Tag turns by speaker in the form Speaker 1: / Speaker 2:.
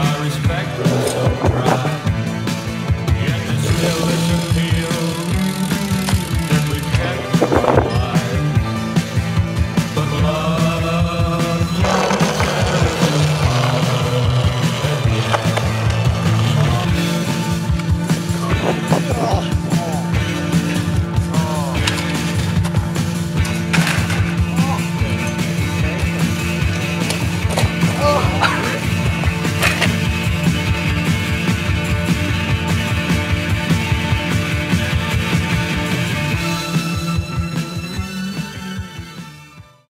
Speaker 1: I respect myself.